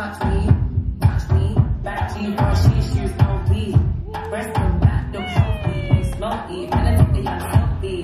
touch me, touch me. Back G, girl, she shoes, no B. Breast back look healthy, they smelty, and I think they unhealthy.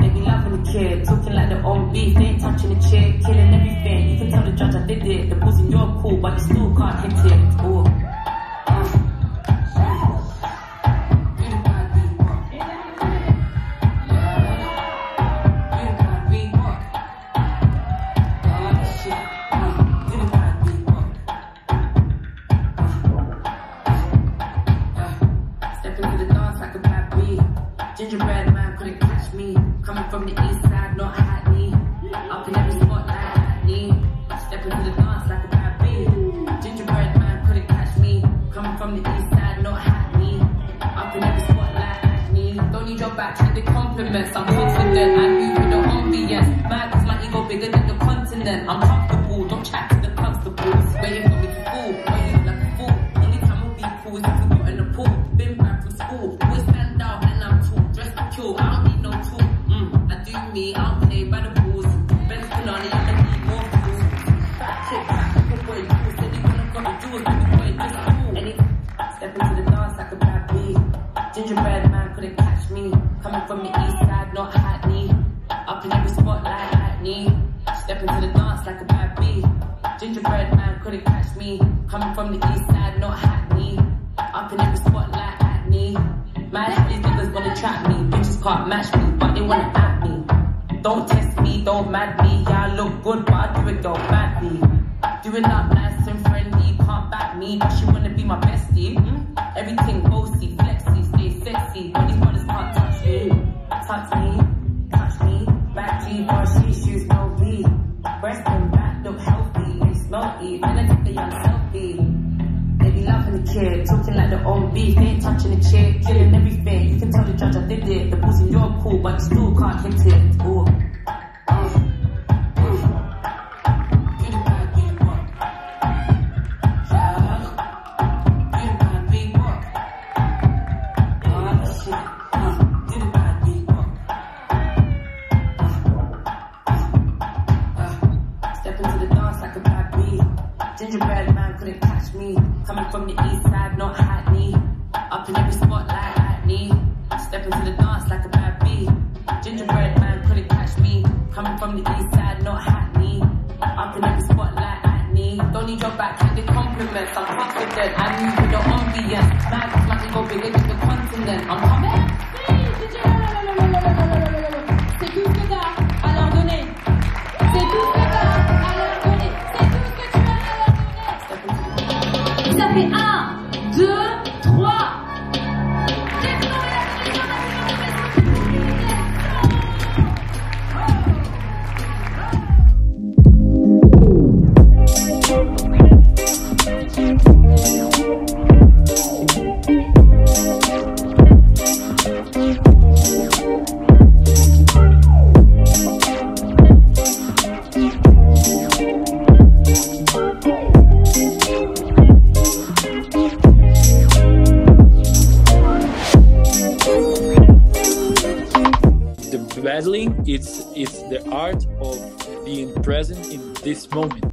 They be loving the kid, talking like their own beef. They ain't touching the chick, killing everything. You can tell the judge I did it. The pussy you're cool, but you still can't hit it. Ooh. Coming from the east side, not Hackney. Up in every spotlight, Hackney. Step into the dance like a bad beat. Gingerbread man couldn't catch me. Coming from the east side, not Hackney. Up in every spotlight, Hackney. Don't need your back, take the compliments. I'm confident, I move with the ambience. Mad cause my ego bigger than the continent. I'm comfortable, Gingerbread man couldn't catch me. Coming from the east side, not Hackney. Up in every spotlight, Hackney. Step into the dance like a bad beat. Gingerbread man couldn't catch me. Coming from the east side, not Hackney. Up in every spotlight, Hackney. Mad how these niggas wanna trap me. Bitches can't match me, but they wanna at me. Don't test me, don't mad me. Yeah, I look good, but I do it go badly. Doing up nice and friendly, can't back me, but she wanna be my bestie. Mm? Everything bossy, flexy, sexy, these brothers can't touch me, touch me, touch me. Back G, she shoes, no B. Breast and back look healthy, they smelty, and I think they unhealthy. They be loving the kid, talking like their own beef. They ain't touching the chick, killing everything. You can tell the judge I did it. The pussy you're cool, but you still can't hit it. Ooh. From the east side, not Hackney. Up in every spotlight, Hackney. Don't need your back, take the compliments. I'm confident, I move with the ambience. Mad cause my ego bigger than the continent. I'm confident. This moment